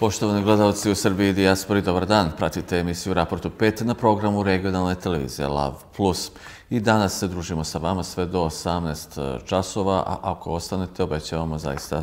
Poštovani gledalci u Srbiji i Dijaspori, dobar dan. Pratite emisiju Raportu 5 na programu regionalne televizije Lav Plus. I danas se družimo sa vama sve do 18 e, časova, a ako ostanete, obećavamo zaista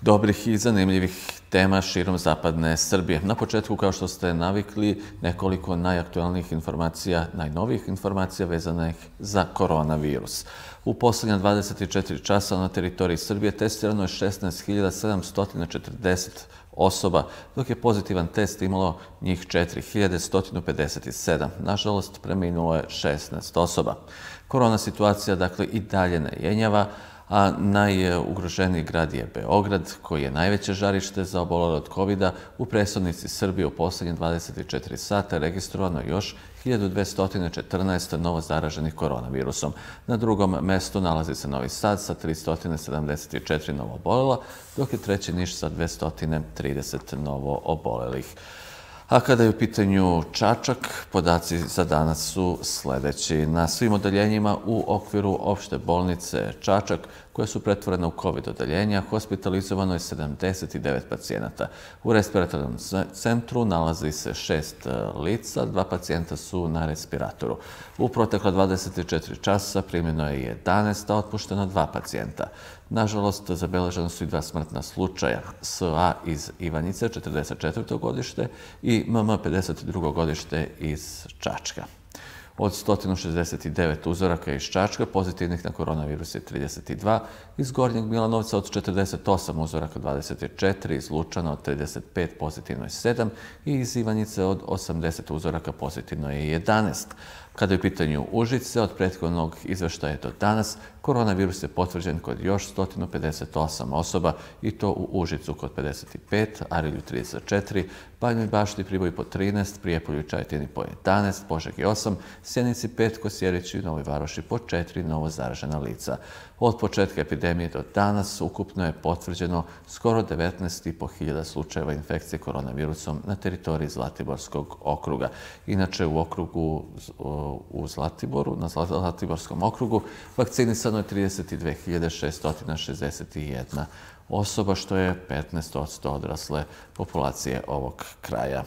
dobrih i zanimljivih tema širom zapadne Srbije. Na početku, kao što ste navikli, nekoliko najaktualnijih informacija, najnovijih informacija vezanih za koronavirus. U posljednja 24 časa na teritoriji Srbije testirano je 16.740 osoba, dok je pozitivan test imalo njih 4157. Nažalost, preminulo je 16 osoba. Korona situacija, dakle, i dalje ne jenjava, a najugroženiji grad je Beograd, koji je najveće žarište za obolele od covid U predstavnici Srbije u posljednje 24 sata registrovano još 1214 novo zaraženih koronavirusom. Na drugom mestu nalazi se Novi Sad sa 374 novo obolela, dok je treći Niš sa 230 novo obolelih. A kada je u pitanju Čačak, podaci za danas su sljedeći. Na svim odeljenjima u okviru opšte bolnice Čačak, koje su pretvorene u COVID odeljenja, hospitalizovano je 79 pacijenata. U respiratornom centru nalazi se šest e, lica, dva pacijenta su na respiratoru. U protekla 24 časa primjeno je 11, a otpušteno dva pacijenta. Nažalost, zabeleženo su i dva smrtna slučaja. S.A. iz Ivanjice, 44. godište, i M.M. 52. godište iz Čačka. Od 169 uzoraka iz Čačka, pozitivnih na koronavirus je 32, iz Gornjeg Milanovca od 48 uzoraka 24, iz Lučana od 35 pozitivno je 7 i iz Ivanjice od 80 uzoraka pozitivno je 11. Kada je u pitanju Užice, od prethodnog izveštaja do danas, koronavirus je potvrđen kod još 158 osoba i to u Užicu kod 55, Arilju 34, Banjoj bašti Priboj po 13, Prijepolju i Čajtini po 11, Požegi 8, Sjenici 5, Kosjerići i Novoj Varoši po 4 novo zaražena lica. Od početka epidemije do danas ukupno je potvrđeno skoro 19.500 slučajeva infekcije koronavirusom na teritoriji Zlatiborskog okruga. Inače, u okrugu u Zlatiboru, na Zlatiborskom okrugu, vakcinisano je 32.661 osoba, što je 15% odrasle populacije ovog kraja.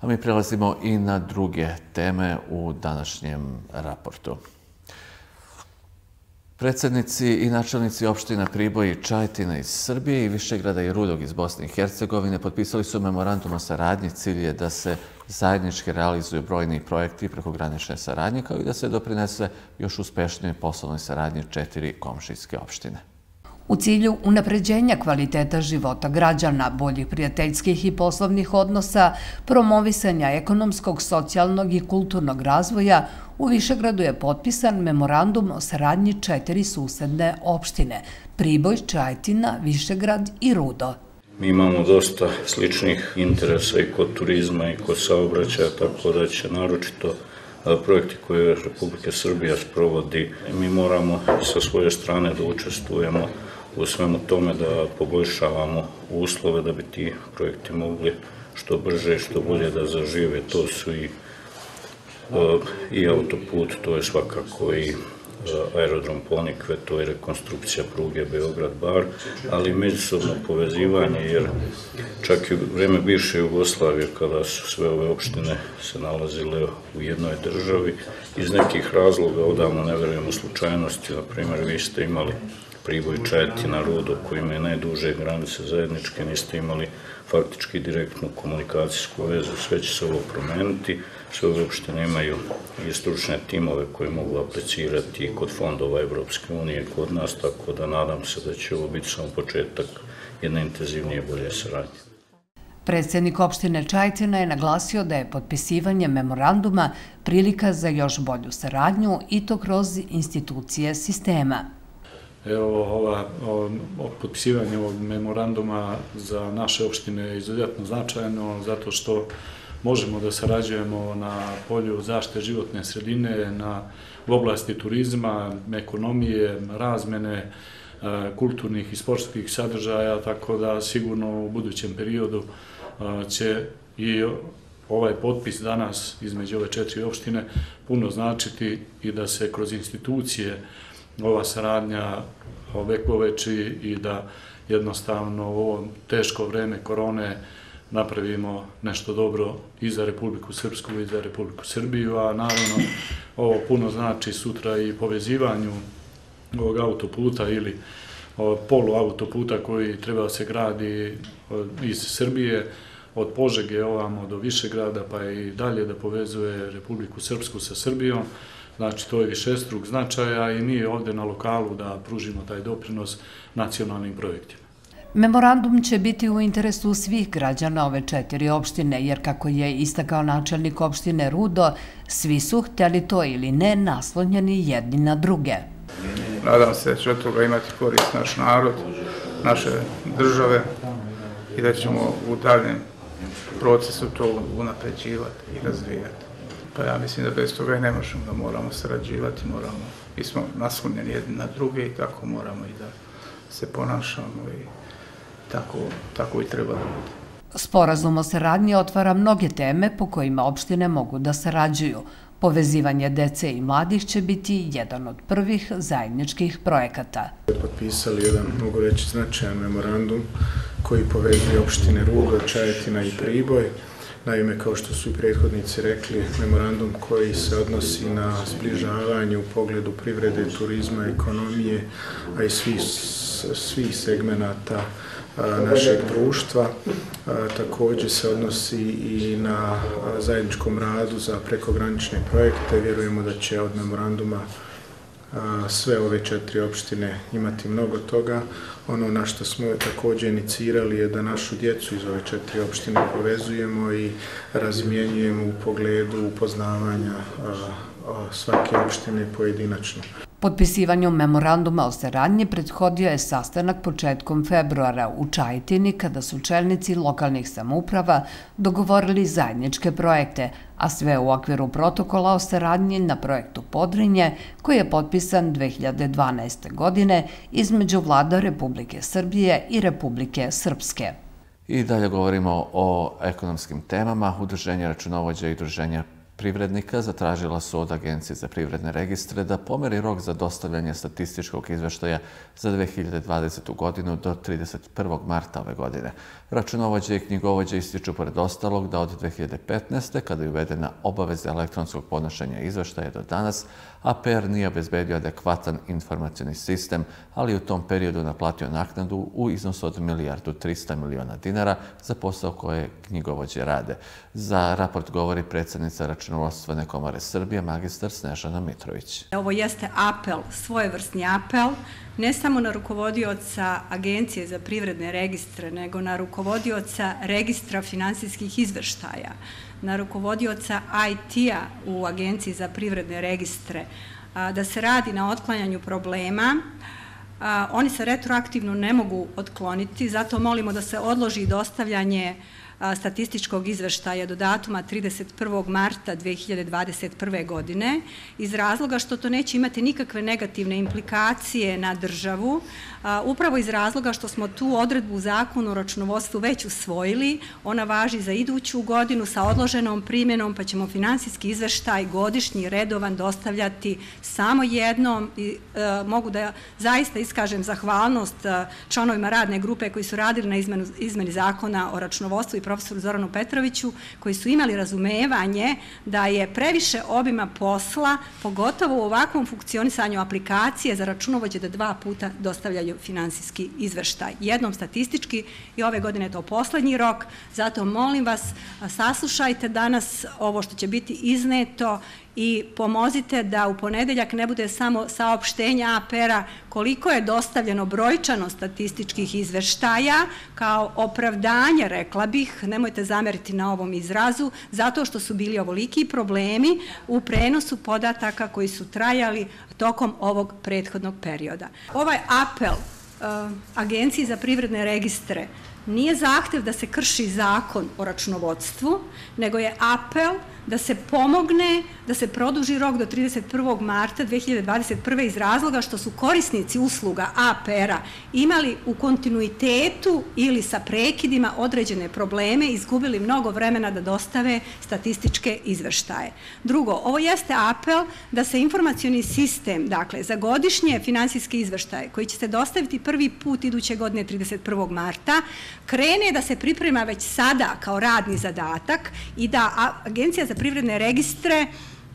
A mi prelazimo i na druge teme u današnjem raportu. Predsjednici i načelnici opština Priboj i Čajtina iz Srbije i Višegrada i Rudog iz Bosne i Hercegovine potpisali su memorandum o saradnji. Cilj je da se zajednički realizuju brojni projekti preko granične saradnje, kao i da se doprinese još uspešnije poslovnoj saradnje četiri komšijske opštine. U cilju unapređenja kvaliteta života građana, boljih prijateljskih i poslovnih odnosa, promovisanja ekonomskog, socijalnog i kulturnog razvoja, u Višegradu je potpisan memorandum o saradnji četiri susedne opštine – Priboj, Čajtina, Višegrad i Rudo. Mi imamo dosta sličnih interesa i kod turizma i kod saobraćaja, tako da će naročito projekti koje Republike Srbija sprovodi, mi moramo sa svoje strane da učestvujemo u svemu tome da poboljšavamo uslove da bi ti projekti mogli što brže i što bolje da zažive. To su i, i autoput, to je svakako i E, aerodrom Ponikve, to je rekonstrukcija pruge Beograd-Bar, ali međusobno povezivanje, jer čak i u vreme bivše Jugoslavije, kada su sve ove opštine se nalazile u jednoj državi, iz nekih razloga, odavno ne verujemo slučajnosti, na primjer, vi ste imali Priboj Četina, Rudo, koji imaju najduže granice zajedničke, niste imali faktički direktnu komunikacijsku vezu, sve će se ovo promeniti, sve uopšte nemaju i stručne timove koje mogu aplicirati kod fondova Evropske unije kod nas, tako da nadam se da će ovo biti samo početak jedne intenzivnije bolje saradnje. Predsjednik opštine Čajtina je naglasio da je potpisivanje memoranduma prilika za još bolju saradnju i to kroz institucije sistema. Evo, ova, potpisivanje ovog memoranduma za naše opštine je izuzetno značajno, zato što možemo da sarađujemo na polju zašte životne sredine, na u oblasti turizma, ekonomije, razmene, e, kulturnih i sportskih sadržaja, tako da sigurno u budućem periodu e, će i ovaj potpis danas između ove četiri opštine puno značiti i da se kroz institucije ova saradnja ovekoveči i da jednostavno u ovo teško vreme korone napravimo nešto dobro i za Republiku Srpsku i za Republiku Srbiju, a naravno ovo puno znači sutra i povezivanju ovog autoputa ili polu autoputa koji treba se gradi iz Srbije, od Požege ovamo do Višegrada, pa i dalje da povezuje Republiku Srpsku sa Srbijom. Znači, to je višestruk značaja i mi ovde na lokalu da pružimo taj doprinos nacionalnim projektima. Memorandum će biti u interesu svih građana ove četiri opštine, jer kako je istakao načelnik opštine Rudo, svi su, hteli to ili ne, naslonjeni jedni na druge. Nadam se da će od toga imati korist naš narod, naše države i da ćemo u daljem procesu to unapređivati i razvijati. Pa ja mislim da bez toga i ne možemo da moramo sarađivati, moramo, mi smo naslonjeni jedni na druge i tako moramo i da se ponašamo i tako, tako i treba da bude. Sporazum o saradnji otvara mnoge teme po kojima opštine mogu da sarađuju. Povezivanje dece i mladih će biti jedan od prvih zajedničkih projekata. Potpisali jedan, mogu reći, značajan memorandum koji povezuje opštine Rugo, Čajetina i Priboj. Naime, kao što su i prethodnici rekli, memorandum koji se odnosi na zbližavanje u pogledu privrede, turizma, ekonomije, a i svih svi segmenata našeg društva. Također se odnosi i na zajedničkom radu za prekogranične projekte. Vjerujemo da će od memoranduma sve ove četiri opštine imati mnogo toga. Ono na što smo također inicirali je da našu djecu iz ove četiri opštine povezujemo i razmjenjujemo u pogledu upoznavanja svake opštine pojedinačno. Potpisivanju memoranduma o saradnji prethodio je sastanak početkom februara u Čajtini kada su čelnici lokalnih samouprava dogovorili zajedničke projekte, a sve u okviru protokola o saradnji na projektu Podrinje koji je potpisan 2012. godine između vlada Republike Srbije i Republike Srpske. I dalje govorimo o ekonomskim temama. Udruženje računovođa i udruženja privrednika zatražila su od Agencije za privredne registre da pomeri rok za dostavljanje statističkog izveštaja za 2020. godinu do 31. marta ove godine. Računovođe i knjigovođe ističu pored ostalog da od 2015. kada je uvedena obaveza elektronskog podnošenja izveštaja do danas, APR nije obezbedio adekvatan informacijani sistem, ali u tom periodu naplatio naknadu u iznosu od milijardu 300 miliona dinara za posao koje knjigovođe rade. Za raport govori predsjednica računovodstvene komore Srbije, magistar Snežana Mitrović. Ovo jeste apel, svojevrsni apel, ne samo na rukovodioca Agencije za privredne registre, nego na rukovodioca registra finansijskih izveštaja, na rukovodioca IT-a u Agenciji za privredne registre, da se radi na otklanjanju problema, oni se retroaktivno ne mogu otkloniti, zato molimo da se odloži dostavljanje statističkog izveštaja do datuma 31. marta 2021. godine iz razloga što to neće imati nikakve negativne implikacije na državu, upravo iz razloga što smo tu odredbu u zakonu o računovodstvu već usvojili, ona važi za iduću godinu sa odloženom primjenom, pa ćemo finansijski izveštaj godišnji redovan dostavljati samo jednom. I e, mogu da zaista iskažem zahvalnost e, članovima radne grupe koji su radili na izmeni zakona o računovodstvu i profesoru Zoranu Petroviću, koji su imali razumevanje da je previše obima posla, pogotovo u ovakvom funkcionisanju aplikacije za računovođe da dva puta dostavljaju finansijski izveštaj. Jednom statistički i ove godine je to poslednji rok, zato molim vas, saslušajte danas ovo što će biti izneto i pomozite da u ponedeljak ne bude samo saopštenja APR-a koliko je dostavljeno brojčano statističkih izveštaja kao opravdanje, rekla bih, nemojte zameriti na ovom izrazu, zato što su bili ovoliki problemi u prenosu podataka koji su trajali tokom ovog prethodnog perioda. Ovaj apel uh, Agenciji za privredne registre nije zahtev da se krši zakon o računovodstvu, nego je apel da se pomogne, da se produži rok do 31. marta 2021. iz razloga što su korisnici usluga APR-a imali u kontinuitetu ili sa prekidima određene probleme, izgubili mnogo vremena da dostave statističke izveštaje. Drugo, ovo jeste apel da se informacijoni sistem, dakle, za godišnje finansijske izveštaje koji će se dostaviti prvi put iduće godine 31. marta, krene da se priprema već sada kao radni zadatak i da Agencija za privredne registre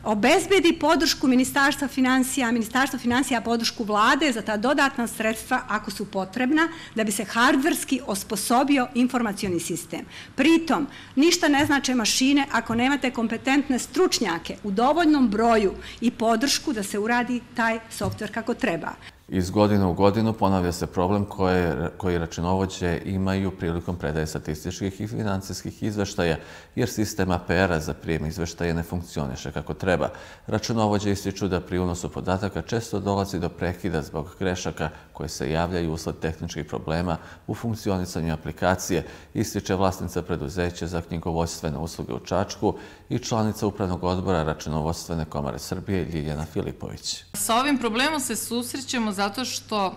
obezbedi podršku Ministarstva financija, Ministarstvo financija podršku vlade za ta dodatna sredstva ako su potrebna da bi se hardverski osposobio informacioni sistem. Pritom, ništa ne znače mašine ako nemate kompetentne stručnjake u dovoljnom broju i podršku da se uradi taj softver kako treba. Iz godine u godinu ponavlja se problem koje, koji računovođe imaju prilikom predaje statističkih i financijskih izveštaja, jer sistem APR-a za prijem izveštaja ne funkcioniše kako treba. Računovođe ističu da pri unosu podataka često dolazi do prekida zbog grešaka koje se javljaju usled tehničkih problema u funkcionisanju aplikacije, ističe vlasnica preduzeća za knjigovodstvene usluge u Čačku i članica Upravnog odbora računovodstvene komare Srbije Ljiljana Filipović. Sa ovim problemom se susrećemo zato što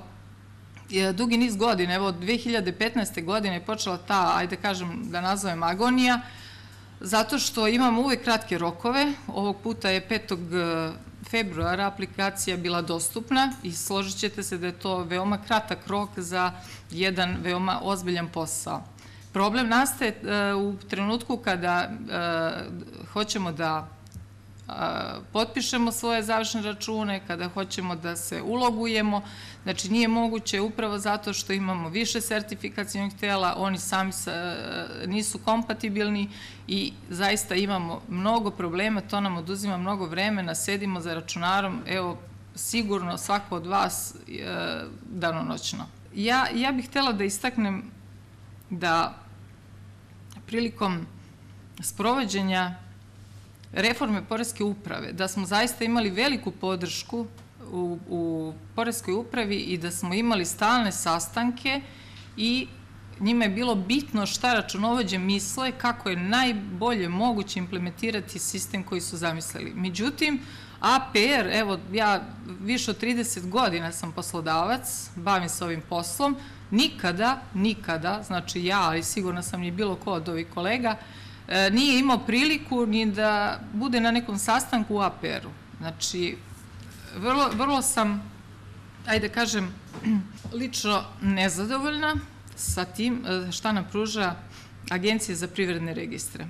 je dugi niz godina, evo od 2015. godine je počela ta, ajde kažem da nazovem agonija, zato što imamo uvek kratke rokove. Ovog puta je 5. E, februara aplikacija bila dostupna i složit ćete se da je to veoma kratak rok za jedan veoma ozbiljan posao. Problem nastaje e, u trenutku kada e, hoćemo da potpišemo svoje završne račune, kada hoćemo da se ulogujemo. Znači, nije moguće upravo zato što imamo više sertifikacijnog tela, oni sami nisu kompatibilni i zaista imamo mnogo problema, to nam oduzima mnogo vremena, sedimo za računarom, evo, sigurno svako od vas e, danonoćno. Ja, ja bih htjela da istaknem da prilikom sprovođenja reforme Poreske uprave, da smo zaista imali veliku podršku u, u Poreskoj upravi i da smo imali stalne sastanke i njima je bilo bitno šta računovođe misle, kako je najbolje moguće implementirati sistem koji su zamislili. Međutim, APR, evo, ja više od 30 godina sam poslodavac, bavim se ovim poslom, nikada, nikada, znači ja, ali sigurno sam i bilo ko od ovih kolega, E, nije imao priliku ni da bude na nekom sastanku u APR-u. Znači, vrlo, vrlo sam, ajde kažem, lično nezadovoljna sa tim e, šta nam pruža Agencija za privredne registre.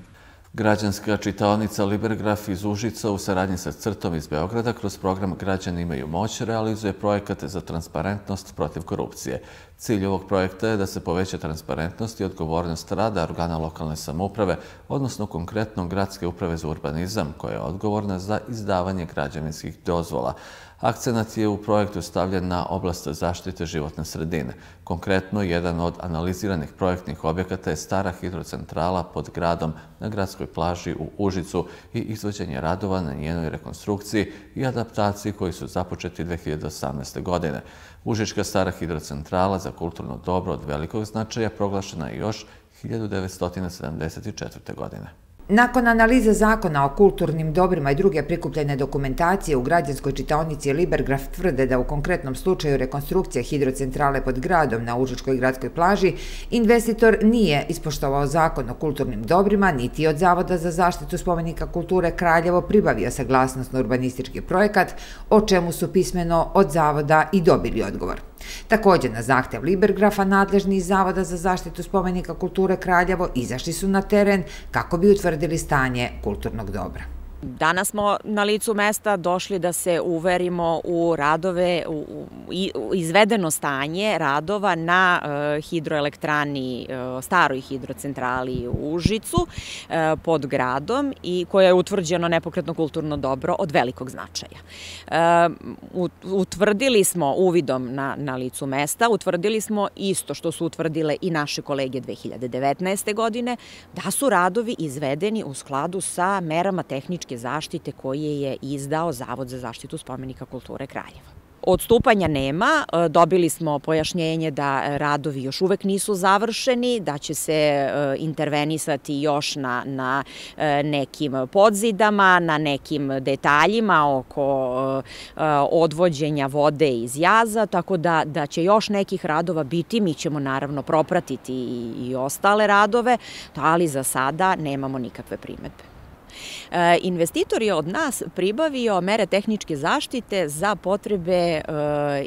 Građanska čitaonica Libergraf iz Užica u saradnji sa Crtom iz Beograda kroz program Građani imaju moć realizuje projekate za transparentnost protiv korupcije. Cilj ovog projekta je da se poveća transparentnost i odgovornost rada organa lokalne samouprave, odnosno konkretno Gradske uprave za urbanizam, koja je odgovorna za izdavanje građevinskih dozvola. Akcenat je u projektu stavljen na oblast zaštite životne sredine. Konkretno, jedan od analiziranih projektnih objekata je stara hidrocentrala pod gradom na gradskoj plaži u Užicu i izvođenje radova na njenoj rekonstrukciji i adaptaciji koji su započeti 2018. godine. Užička stara hidrocentrala za kulturno dobro od velikog značaja proglašena je još 1974. godine. Nakon analize zakona o kulturnim dobrima i druge prikupljene dokumentacije u građanskoj čitaonici Libergraf tvrde da u konkretnom slučaju rekonstrukcija hidrocentrale pod gradom na Užičkoj gradskoj plaži, investitor nije ispoštovao zakon o kulturnim dobrima, niti od Zavoda za zaštitu spomenika kulture Kraljevo pribavio saglasnost na urbanistički projekat, o čemu su pismeno od Zavoda i dobili odgovor. Također, na zahtev Libergrafa, nadležni iz Zavoda za zaštitu spomenika kulture Kraljevo izašli su na teren kako bi utvrdili stanje kulturnog dobra. Danas smo na licu mesta došli da se uverimo u radove, u izvedeno stanje radova na e, hidroelektrani, e, staroj hidrocentrali u Užicu e, pod gradom i koja je utvrđeno nepokretno kulturno dobro od velikog značaja. Utvrdili smo uvidom na, na licu mesta, utvrdili smo isto što su utvrdile i naše kolege 2019. godine, da su radovi izvedeni u skladu sa merama tehničke zaštite koje je izdao Zavod za zaštitu spomenika kulture Kraljeva. Odstupanja nema, e, dobili smo pojašnjenje da radovi još uvek nisu završeni, da će se e, intervenisati još na, na e, nekim podzidama, na nekim detaljima oko odvođenja vode iz jaza, tako da, da će još nekih radova biti, mi ćemo naravno propratiti i, i ostale radove, ali za sada nemamo nikakve primetbe. E, investitor je od nas pribavio mere tehničke zaštite za potrebe e,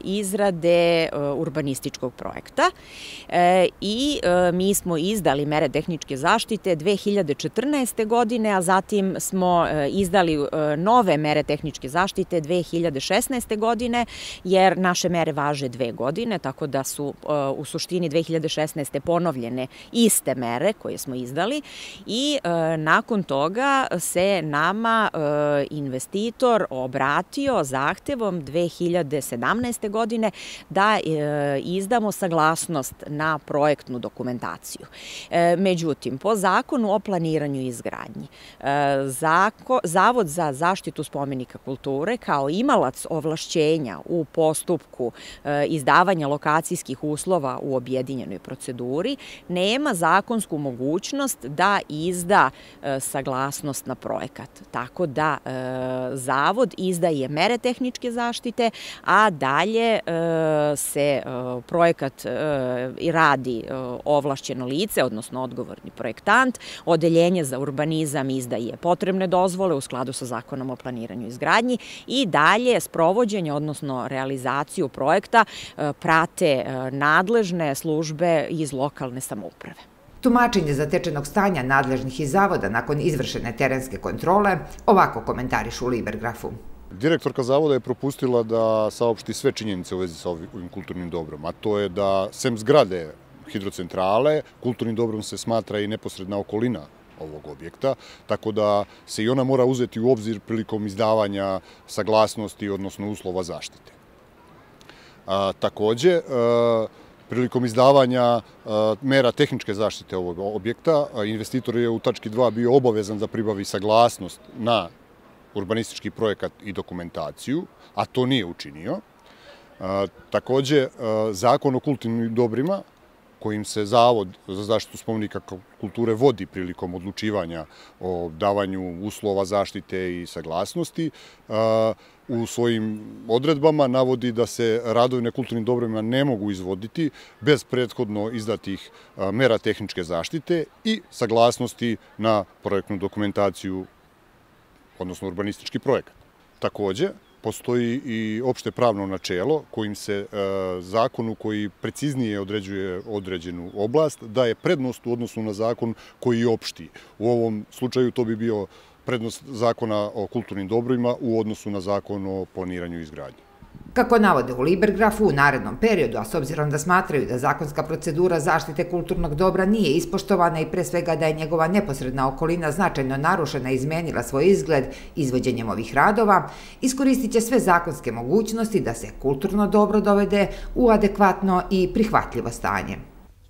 izrade e, urbanističkog projekta i mi smo izdali mere tehničke zaštite 2014. godine, a zatim smo izdali nove mere tehničke zaštite 2016. godine, jer naše mere važe dve godine, tako da su u suštini 2016. ponovljene iste mere koje smo izdali i nakon toga se nama e, investitor obratio zahtevom 2017. godine da e, izdamo saglasnost na projektnu dokumentaciju. E, međutim, po zakonu o planiranju i izgradnji, Zavod za zaštitu spomenika kulture kao imalac ovlašćenja u postupku izdavanja lokacijskih uslova u objedinjenoj proceduri nema zakonsku mogućnost da izda saglasnost na projekat. Tako da e, Zavod izdaje mere tehničke zaštite, a dalje e, se e, projekat radi ovlašćeno lice, odnosno odgovorni projektant, odeljenje za urbanizam izdaje potrebne dozvole u skladu sa zakonom o planiranju i izgradnji i dalje sprovođenje, odnosno realizaciju projekta prate nadležne službe iz lokalne samouprave. Tumačenje zatečenog stanja nadležnih i zavoda nakon izvršene terenske kontrole ovako komentarišu u Libergrafu. Direktorka zavoda je propustila da saopšti sve činjenice u vezi sa ovim kulturnim dobrom, a to je da sem zgrade hidrocentrale, kulturnim dobrom se smatra i neposredna okolina ovog objekta, tako da se i ona mora uzeti u obzir prilikom izdavanja saglasnosti, odnosno uslova zaštite. Takođe, prilikom izdavanja mera tehničke zaštite ovog objekta, investitor je u tački 2 bio obavezan da pribavi saglasnost na urbanistički projekat i dokumentaciju, a to nije učinio. Takođe, zakon o kulturnim dobrima kojim se Zavod za zaštitu spomenika kulture vodi prilikom odlučivanja o davanju uslova zaštite i saglasnosti, e, u svojim odredbama navodi da se radovi na kulturnim dobrima ne mogu izvoditi bez prethodno izdatih e, mera tehničke zaštite i saglasnosti na projektnu dokumentaciju, odnosno urbanistički projekat. Takođe, postoji i opšte pravno načelo kojim se e, zakonu koji preciznije određuje određenu oblast daje prednost u odnosu na zakon koji je opšti. U ovom slučaju to bi bio prednost zakona o kulturnim dobrima u odnosu na zakon o planiranju i izgradnji. Kako navode u Libergrafu, u narednom periodu, a s obzirom da smatraju da zakonska procedura zaštite kulturnog dobra nije ispoštovana i pre svega da je njegova neposredna okolina značajno narušena i izmenila svoj izgled izvođenjem ovih radova, iskoristit će sve zakonske mogućnosti da se kulturno dobro dovede u adekvatno i prihvatljivo stanje.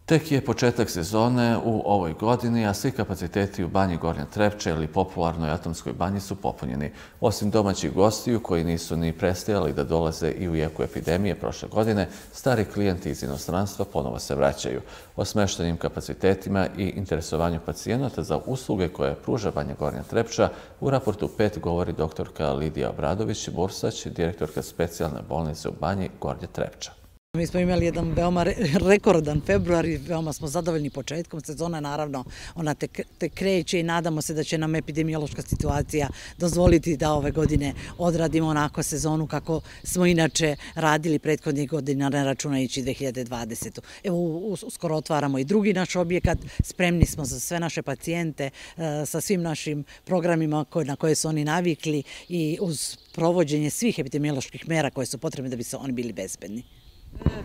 Tek je početak sezone u ovoj godini, a svi kapaciteti u banji Gornja Trepče ili popularnoj atomskoj banji su popunjeni. Osim domaćih gostiju koji nisu ni prestajali da dolaze i u jeku epidemije prošle godine, stari klijenti iz inostranstva ponovo se vraćaju. O smeštenim kapacitetima i interesovanju pacijenata za usluge koje pruža banja Gornja Trepča u raportu 5 govori doktorka Lidija Obradović-Bursać, direktorka specijalne bolnice u banji Gornja Trepča. Mi smo imali jedan veoma rekordan februar i veoma smo zadovoljni početkom sezona. Naravno, ona te kreće i nadamo se da će nam epidemiološka situacija dozvoliti da ove godine odradimo onako sezonu kako smo inače radili prethodnih godina ne računajući 2020. Evo, uskoro otvaramo i drugi naš objekat. Spremni smo za sve naše pacijente e, sa svim našim programima na koje su oni navikli i uz provođenje svih epidemioloških mera koje su potrebne da bi se oni bili bezbedni.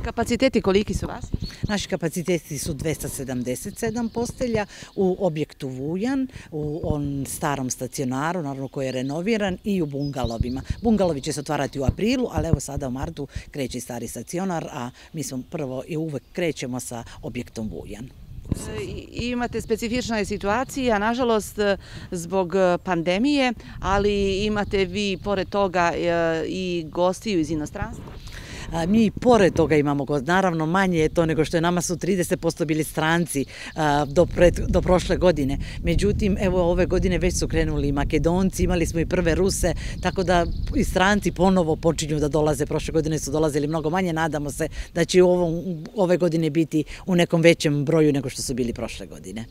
Kapaciteti koliki su vas? Naši kapaciteti su 277 postelja u objektu Vujan, u on starom stacionaru, naravno koji je renoviran, i u bungalovima. Bungalovi će se otvarati u aprilu, ali evo sada u martu kreće stari stacionar, a mi smo prvo i uvek krećemo sa objektom Vujan. E, imate specifična situacija, nažalost, zbog pandemije, ali imate vi, pored toga, e, i gostiju iz inostranstva? Mi pored toga imamo gost. Naravno, manje je to nego što je nama su 30% bili stranci do, pred, do prošle godine. Međutim, evo ove godine već su krenuli i Makedonci, imali smo i prve Ruse, tako da i stranci ponovo počinju da dolaze. Prošle godine su dolazili mnogo manje. Nadamo se da će ovom, ove godine biti u nekom većem broju nego što su bili prošle godine.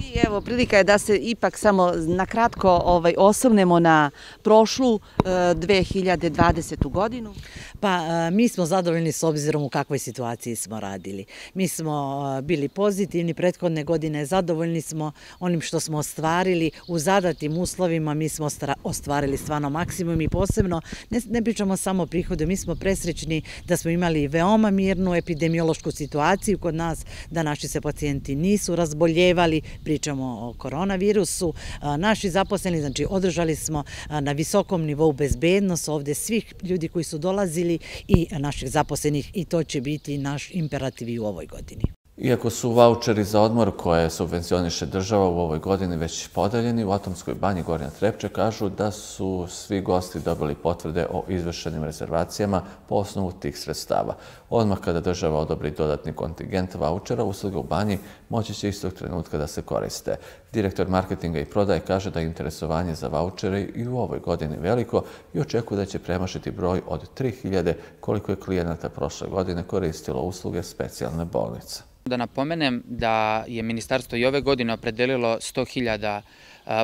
I evo, prilika je da se ipak samo na kratko ovaj, osvrnemo na prošlu e, 2020. Godinu. Pa, e, mi smo zadovoljni s obzirom u kakvoj situaciji smo radili. Mi smo e, bili pozitivni prethodne godine, zadovoljni smo onim što smo ostvarili. U zadatim uslovima mi smo ostvarili stvarno maksimum i posebno, ne pričamo samo o prihodu, mi smo presrećni da smo imali veoma mirnu epidemiološku situaciju kod nas, da naši se pacijenti nisu razboljevali, pričamo o koronavirusu. E, naši zaposleni, znači održali smo na visokom nivou bezbednost ovde svih ljudi koji su dolazili i naših zaposlenih i to će biti naš imperativ i u ovoj godini. Iako su voucheri za odmor koje subvencioniše država u ovoj godini već podeljeni, u Atomskoj banji Gornja Trepče kažu da su svi gosti dobili potvrde o izvršenim rezervacijama po osnovu tih sredstava. Odmah kada država odobri dodatni kontingent vouchera, usluge u banji moći će istog trenutka da se koriste. Direktor marketinga i prodaje kaže da je interesovanje za vouchere i u ovoj godini veliko i očekuje da će premašiti broj od 3000 koliko je klijenata prošle godine koristilo usluge specijalne bolnice. Da napomenem da je ministarstvo i ove godine opredelilo 100.000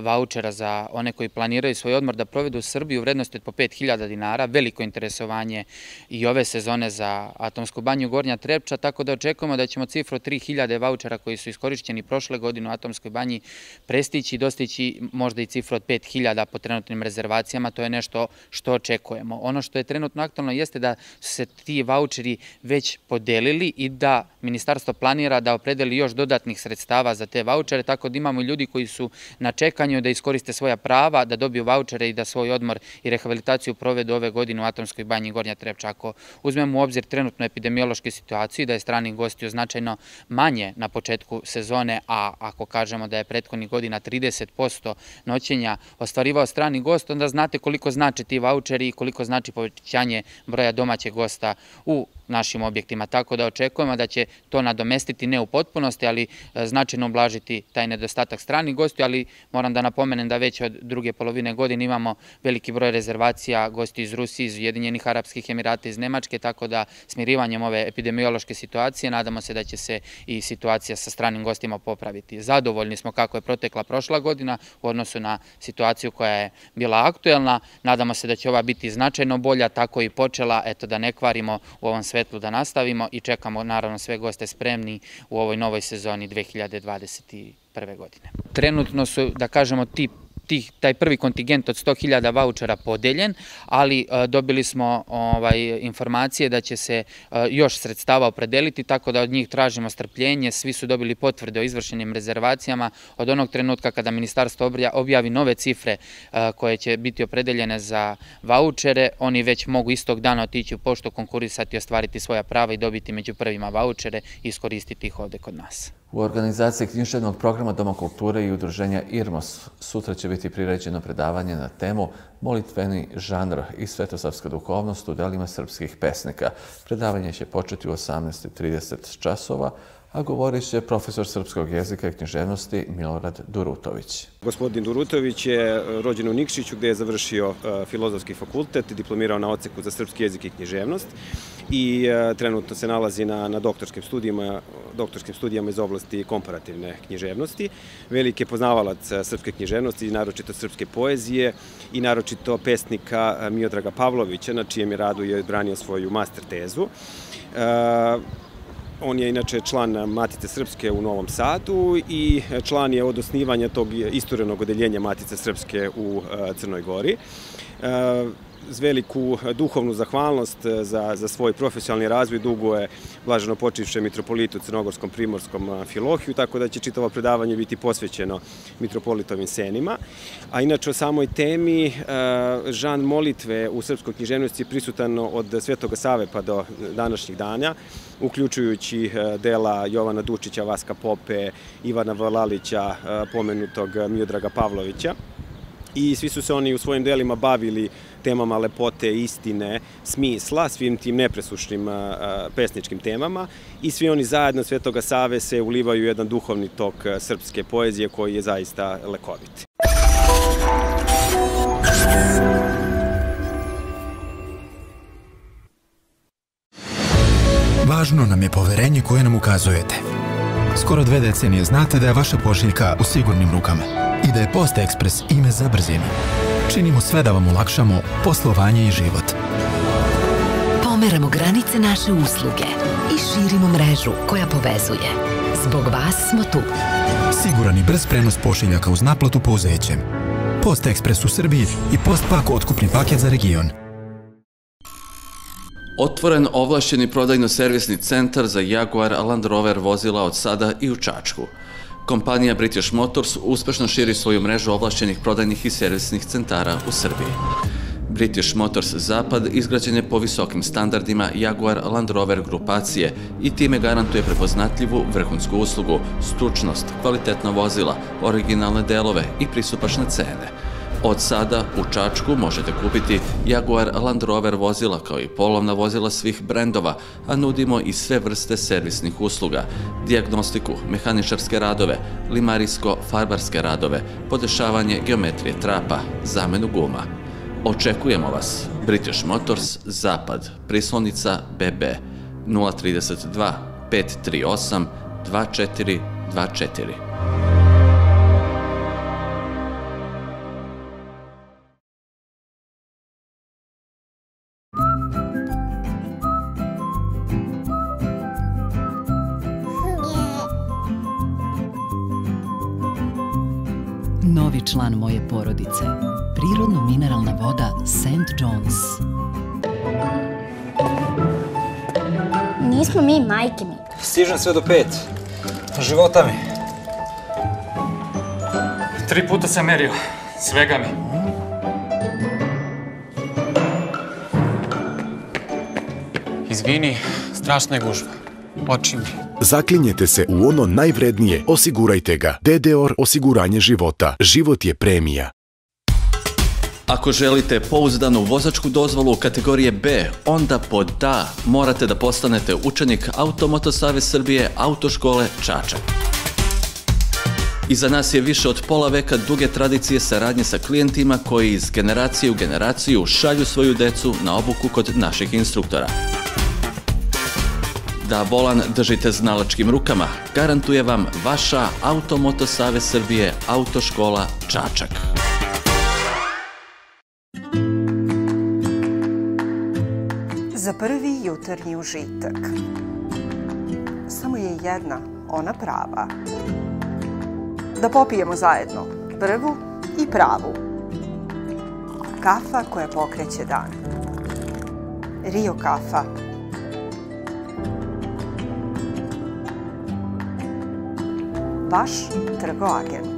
vouchera za one koji planiraju svoj odmor da provedu u Srbiju u vrednosti od po 5000 dinara, veliko interesovanje i ove sezone za Atomsku banju Gornja Trepča, tako da očekujemo da ćemo cifru 3000 vouchera koji su iskorišćeni prošle godine u Atomskoj banji prestići i dostići možda i cifru od 5000 po trenutnim rezervacijama, to je nešto što očekujemo. Ono što je trenutno aktualno jeste da su se ti voucheri već podelili i da ministarstvo planira da opredeli još dodatnih sredstava za te vouchere, tako da imamo ljudi koji su na čekanju čekanju da iskoriste svoja prava, da dobiju vouchere i da svoj odmor i rehabilitaciju provedu ove godine u Atomskoj banji Gornja Trepča. Ako uzmemo u obzir trenutnu epidemiološku situaciju, da je stranih gostiju značajno manje na početku sezone, a ako kažemo da je prethodnih godina 30% noćenja ostvarivao strani gost, onda znate koliko znači ti voucheri i koliko znači povećanje broja domaćeg gosta u našim objektima. Tako da očekujemo da će to nadomestiti ne u potpunosti, ali e, značajno oblažiti taj nedostatak stranih gostiju, ali moram da napomenem da već od druge polovine godine imamo veliki broj rezervacija gosti iz Rusije, iz Ujedinjenih Arabskih Emirata, iz Nemačke, tako da smirivanjem ove epidemiološke situacije nadamo se da će se i situacija sa stranim gostima popraviti. Zadovoljni smo kako je protekla prošla godina u odnosu na situaciju koja je bila aktuelna. Nadamo se da će ova biti značajno bolja, tako i počela, eto da ne kvarimo u ovom svetlu da nastavimo i čekamo naravno sve goste spremni u ovoj novoj sezoni 2021. godine. Trenutno su, da kažemo, ti tih, taj prvi kontingent od 100.000 vouchera podeljen, ali e, dobili smo ovaj, informacije da će se e, još sredstava opredeliti, tako da od njih tražimo strpljenje. Svi su dobili potvrde o izvršenim rezervacijama od onog trenutka kada ministarstvo objavi nove cifre e, koje će biti opredeljene za vouchere. Oni već mogu istog dana otići u poštu, konkurisati, ostvariti svoja prava i dobiti među prvima vouchere i iskoristiti ih ovde kod nas. U organizaciji književnog programa Doma kulture i udruženja IRMOS sutra će biti priređeno predavanje na temu Molitveni žanr i svetosavska duhovnost u delima srpskih pesnika. Predavanje će početi u 18.30 časova, a govorit će profesor srpskog jezika i književnosti Milorad Durutović. Gospodin Durutović je e, rođen u Nikšiću gde je završio e, filozofski fakultet, diplomirao na oceku za srpski jezik i književnost i e, trenutno se nalazi na, na doktorskim studijama, doktorskim studijama iz oblasti komparativne književnosti. Veliki je poznavalac srpske književnosti, naročito srpske poezije i naročito pesnika Miodraga Pavlovića, na čijem je radu je odbranio svoju master tezu. On je inače član Matice Srpske u Novom Sadu i član je od osnivanja tog istorenog odeljenja Matice Srpske u e, Crnoj Gori. E, veliku duhovnu zahvalnost eh, za, za svoj profesionalni razvoj dugo je blaženo počivše mitropolitu Crnogorskom primorskom eh, Filohiju, tako da će čitavo predavanje biti posvećeno mitropolitovim senima. A inače o samoj temi, eh, žan molitve u srpskoj književnosti je prisutan od Svetoga Save pa do današnjih dana, uključujući dela Jovana Dučića, Vaska Pope, Ivana Valalića, pomenutog Miodraga Pavlovića. i svi su se oni u svojim delima bavili temama lepote, istine, smisla, svim tim nepresušnim pesničkim temama i svi oni zajedno Svetoga Save se ulivaju u jedan duhovni tok srpske poezije koji je zaista lekovit. Važno nam je poverenje koje nam ukazujete. Skoro dve decenije znate da je vaša pošiljka u sigurnim rukama i da je Post Express ime za brzinu. Činimo sve da vam olakšamo poslovanje i život. Pomeramo granice naše usluge i širimo mrežu koja povezuje. Zbog vas smo tu. Siguran i brz prenos pošiljaka uz naplatu pouzećem. Post Express u Srbiji i Post Pak otkupni paket za region. Otvoren ovlašćeni prodajno-servisni centar za Jaguar Land Rover vozila od sada i u Čačku. Kompanija British Motors uspešno širi svoju mrežu ovlašćenih prodajnih i servisnih centara u Srbiji. British Motors Zapad izgrađen je po visokim standardima Jaguar Land Rover grupacije i time garantuje prepoznatljivu vrhunsku uslugu, stručnost, kvalitetno vozila, originalne delove i prisupačne cene – Od sada u Čačku možete kupiti Jaguar Land Rover vozila kao i polovna vozila svih brendova, a nudimo i sve vrste servisnih usluga, diagnostiku, mehaničarske radove, limarijsko-farbarske radove, podešavanje geometrije trapa, zamenu guma. Očekujemo vas. British Motors, Zapad, prislonica BB 032 538 2424. St. John's. Nismo mi majke mi. Stižem sve do pet. Života mi. Tri puta sam merio. Svega mi. Izvini, strašna je gužva. Oči mi. Zaklinjete se u ono najvrednije, osigurajte ga. DDOR osiguranje života. Život je premija. Ako želite pouzdanu vozačku dozvolu kategorije B, onda pod da morate da postanete učenik Automoto Savez Srbije Autoškole Čačak. Iza nas je više od pola veka duge tradicije saradnje sa klijentima koji iz generacije u generaciju šalju svoju decu na obuku kod naših instruktora da volan držite znalačkim rukama, garantuje vam vaša Automoto Save Srbije Autoškola Čačak. Prvi jutarnji užitak. Samo je jedna, ona prava. Da popijemo zajedno prvu i pravu. Kafa koja pokreće dan. Rio kafa vaš trgoagent.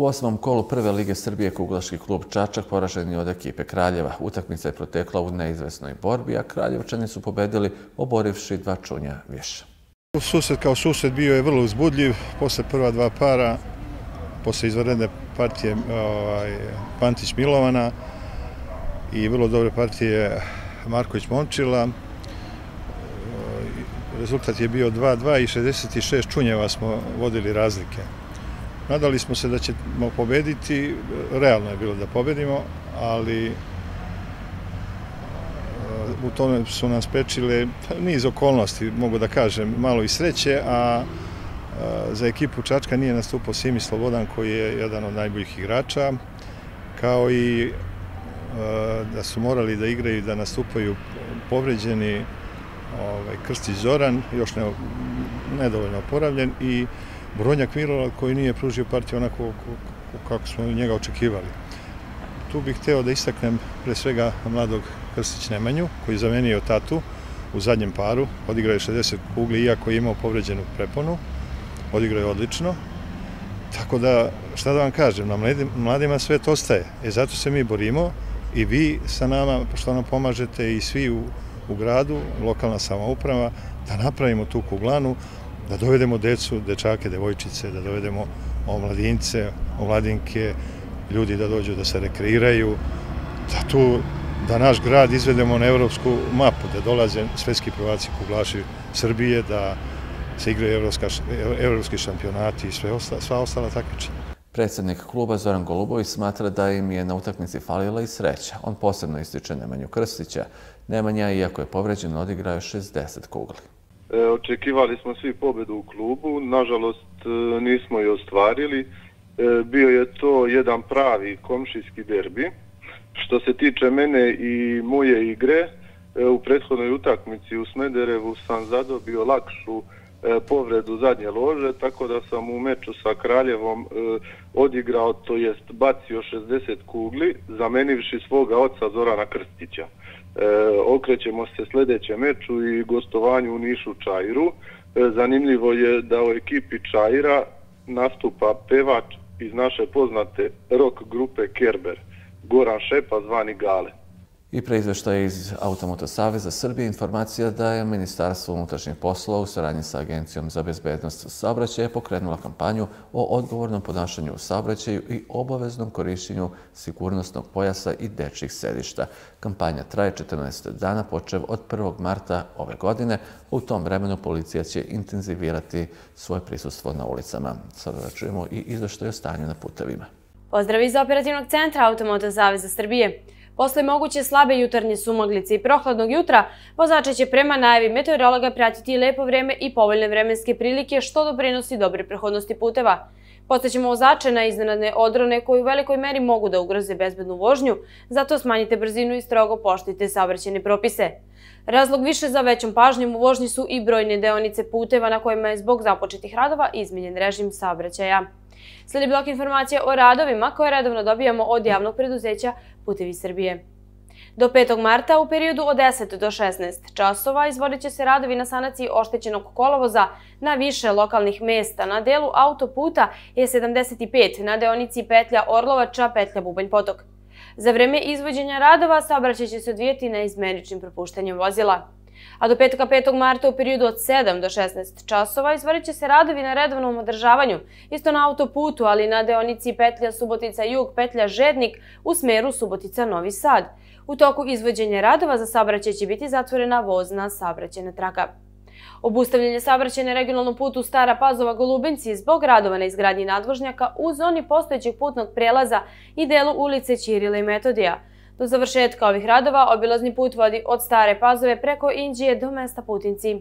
U osmom kolu prve lige Srbije Kuglaški klub Čačak poražen je od ekipe Kraljeva. Utakmica je protekla u neizvesnoj borbi, a Kraljevčani su pobedili oborivši dva čunja više. Sused kao sused bio je vrlo uzbudljiv. Posle prva dva para, posle izvredne partije ovaj, Pantić-Milovana, i vrlo dobre partije Marković Momčila. Ovaj, rezultat je bio 2-2 i 66 čunjeva smo vodili razlike. Nadali smo se da ćemo pobediti, realno je bilo da pobedimo, ali e, u tome su nas pečile niz okolnosti, mogu da kažem, malo i sreće, a e, za ekipu Čačka nije nastupao Simi Slobodan koji je jedan od najboljih igrača, kao i e, da su morali da igraju i da nastupaju povređeni ovaj, Krstić Zoran, još ne, nedovoljno oporavljen, i Bronjak Mirola koji nije pružio partiju onako kako smo njega očekivali. Tu bih hteo da istaknem pre svega mladog Krstić Nemanju, koji je zamenio tatu u zadnjem paru, odigrao je 60 kugli, iako je imao povređenu preponu, odigrao je odlično. Tako da, šta da vam kažem, na mladima sve to ostaje. E, zato se mi borimo, i vi sa nama, što nam pomažete i svi u, u gradu, lokalna samouprava, da napravimo tu kuglanu, da dovedemo decu, dečake, devojčice, da dovedemo omladince, omladinke, ljudi da dođu da se rekreiraju, da tu, da naš grad izvedemo na evropsku mapu, da dolaze svetski prvaci kuglaši Srbije, da se igraju evropski šampionati i sva ostala takvičenja. Predsjednik kluba Zoran Golubović smatra da im je na utakmici falila i sreća. On posebno ističe Nemanju Krstića. Nemanja, iako je povređen, odigrao 60 kugli. E, očekivali smo svi pobedu u klubu, nažalost e, nismo je ostvarili. E, bio je to jedan pravi komšijski derbi. Što se tiče mene i moje igre, e, u prethodnoj utakmici u Smederevu sam zadobio lakšu E, povredu zadnje lože, tako da sam u meču sa Kraljevom e, odigrao, to jest bacio 60 kugli, zamenivši svoga oca Zorana Krstića. E, okrećemo se sljedećem meču i gostovanju u Nišu Čajru. E, zanimljivo je da u ekipi Čajra nastupa pevač iz naše poznate rock grupe Kerber, Goran Šepa zvani Gale. I preizveštaj iz Automoto Saveza Srbije informacija da je Ministarstvo unutrašnjih poslova u saradnji sa Agencijom za bezbednost saobraćaja pokrenula kampanju o odgovornom ponašanju u saobraćaju i obaveznom korišćenju sigurnosnog pojasa i dečjih sedišta. Kampanja traje 14 dana počev od 1. marta ove godine. U tom vremenu policija će intenzivirati svoje prisustvo na ulicama. Sada da čujemo i izveštaj o stanju na putevima. Pozdrav iz Operativnog centra Automoto Saveza Srbije. Posle moguće slabe jutarnje sumaglice i prohladnog jutra, vozače će prema najavi meteorologa pratiti lepo vreme i povoljne vremenske prilike što doprinosi dobre prehodnosti puteva. Postaćemo vozače na iznenadne odrone koji u velikoj meri mogu da ugroze bezbednu vožnju, zato smanjite brzinu i strogo poštite saobraćene propise. Razlog više za većom pažnjom u vožnji su i brojne deonice puteva na kojima je zbog započetih radova izmenjen režim saobraćaja. Sledi blok informacija o radovima koje redovno dobijamo od javnog preduzeća Putevi Srbije. Do 5. marta u periodu od 10 do 16 časova izvodit će se radovi na sanaciji oštećenog kolovoza na više lokalnih mesta. Na delu autoputa je 75 na deonici petlja Orlovača, petlja Bubanj potok. Za vreme izvođenja radova saobraćaj će se odvijeti na izmeničnim propuštanjem vozila. A do petka 5. marta u periodu od 7 do 16 časova izvorit će se radovi na redovnom održavanju, isto na autoputu, ali na deonici petlja Subotica Jug, petlja Žednik u smeru Subotica Novi Sad. U toku izvođenja radova za saobraćaj će biti zatvorena vozna saobraćajna traka. Obustavljanje saobraćaja na regionalnom putu Stara Pazova Golubinci zbog radova na izgradnji nadvožnjaka u zoni postojećeg putnog prelaza i delu ulice Ćirila i Metodija – Do završetka ovih radova obilazni put vodi od Stare Pazove preko Indije do mesta Putinci.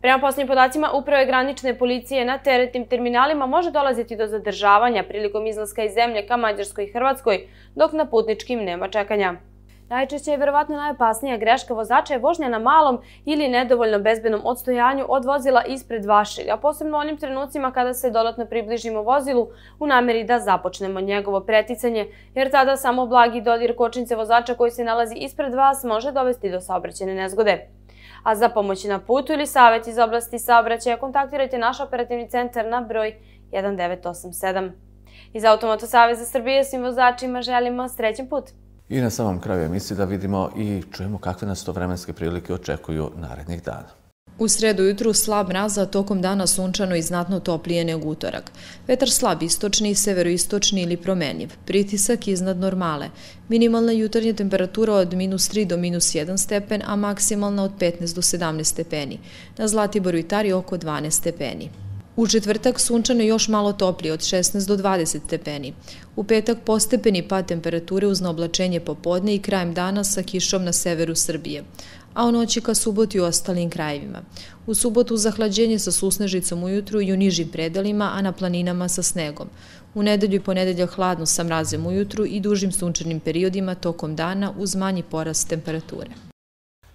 Prema posljednim podacima, uprave granične policije na teretnim terminalima može dolaziti do zadržavanja prilikom izlaska iz zemlje ka Mađarskoj i Hrvatskoj, dok na putničkim nema čekanja. Najčešće je verovatno najopasnija greška vozača je vožnja na malom ili nedovoljno bezbednom odstojanju od vozila ispred vašeg, a posebno onim trenucima kada se dodatno približimo vozilu u nameri da započnemo njegovo preticanje, jer tada samo blagi dodir kočnice vozača koji se nalazi ispred vas može dovesti do saobraćene nezgode. A za pomoć na putu ili savjet iz oblasti saobraćaja kontaktirajte naš operativni centar na broj 1987. Iz Automoto Saveza Srbije svim vozačima želimo srećen put! I na samom kraju emisije da vidimo i čujemo kakve nas to vremenske prilike očekuju narednih dana. U sredu jutru slab mraza, tokom dana sunčano i znatno toplije nego utorak. Vetar slab istočni, severoistočni ili promenjiv. Pritisak iznad normale. Minimalna jutarnja temperatura od minus 3 do minus 1 stepen, a maksimalna od 15 do 17 stepeni. Na Zlatiboru i Tari oko 12 stepeni. U četvrtak sunčano još malo toplije od 16 do 20 stepeni. U petak postepeni pad temperature uz naoblačenje popodne i krajem dana sa kišom na severu Srbije, a u noći ka suboti u ostalim krajevima. U subotu zahlađenje sa susnežicom ujutru i u nižim predelima, a na planinama sa snegom. U nedelju i ponedelja hladno sa mrazem ujutru i dužim sunčanim periodima tokom dana uz manji porast temperature.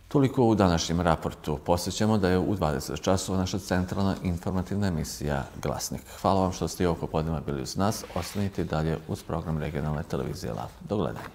Toliko u današnjem raportu. Posjećamo da je u 20 časova naša centralna informativna emisija Glasnik. Hvala vam što ste i oko podnima bili uz nas. Ostanite dalje uz program regionalne televizije LAV. Do gledanja.